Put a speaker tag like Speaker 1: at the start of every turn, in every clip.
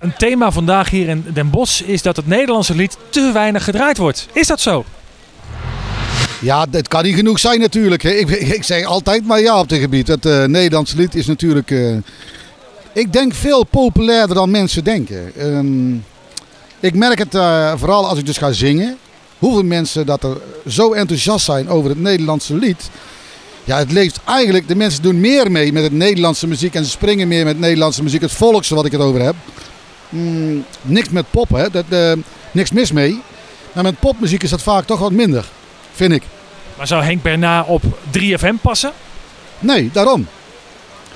Speaker 1: Een thema vandaag hier in Den Bosch is dat het Nederlandse lied te weinig gedraaid wordt. Is dat zo?
Speaker 2: Ja, het kan niet genoeg zijn natuurlijk. Ik, ik zeg altijd maar ja op dit gebied. Het eh, Nederlandse lied is natuurlijk, eh, ik denk, veel populairder dan mensen denken. Ehm, ik merk het eh, vooral als ik dus ga zingen. Hoeveel mensen dat er zo enthousiast zijn over het Nederlandse lied. Ja, het leeft eigenlijk, de mensen doen meer mee met het Nederlandse muziek en ze springen meer met Nederlandse muziek. Het volkse wat ik het over heb. Mm, niks met pop, hè. Dat, eh, niks mis mee. Maar met popmuziek is dat vaak toch wat minder, vind ik.
Speaker 1: Maar zou Henk Bernard op 3FM passen?
Speaker 2: Nee, daarom.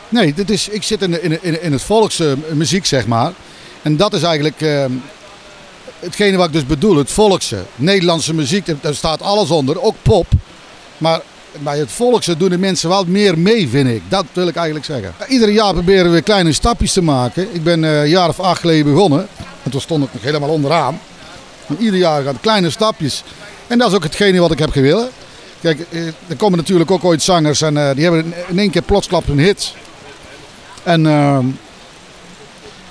Speaker 2: Nee, dit is, ik zit in, de- in, in, het volkse muziek, zeg maar. En dat is eigenlijk eh, hetgene wat ik dus bedoel, het volkse. Nederlandse muziek, daar- daar staat alles onder, ook pop. Maar bij het volkse doen de mensen wel meer mee, vind ik. Dat wil ik eigenlijk zeggen. Ieder jaar proberen we kleine stapjes te maken. Ik ben eh, een jaar of acht geleden begonnen. En toen stond ik nog helemaal onderaan. En ieder jaar gaat kleine stapjes. En dat is ook hetgene wat ik heb gewild. Kijk, eh, er komen natuurlijk ook ooit zangers en eh, die hebben in één keer plotsklap een hit. En ehm,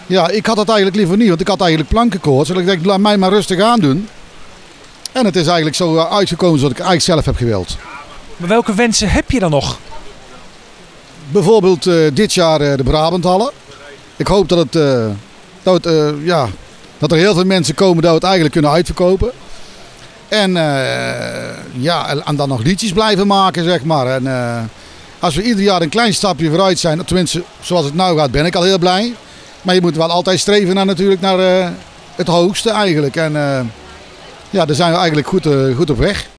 Speaker 2: ja, ik had dat eigenlijk liever niet, want ik had eigenlijk plankenkoorts. En ik denk, laat mij maar rustig aandoen. En het is eigenlijk zo eh, uitgekomen zoals ik eigenlijk zelf heb gewild.
Speaker 1: Maar welke wensen heb je dan nog?
Speaker 2: Bijvoorbeeld eh, dit jaar eh, de Brabanthallen. Ik hoop dat, het, eh, dat, het, ja, dat er heel veel mensen komen dat we het eigenlijk kunnen uitverkopen. En, ja, en- dan nog liedjes blijven maken, zeg maar. En, als we ieder jaar een klein stapje vooruit zijn, tenminste zoals het nou gaat, ben ik al heel blij. Maar je moet wel altijd streven naar, natuurlijk naar het hoogste eigenlijk. En ja, daar zijn we eigenlijk goed, goed op weg.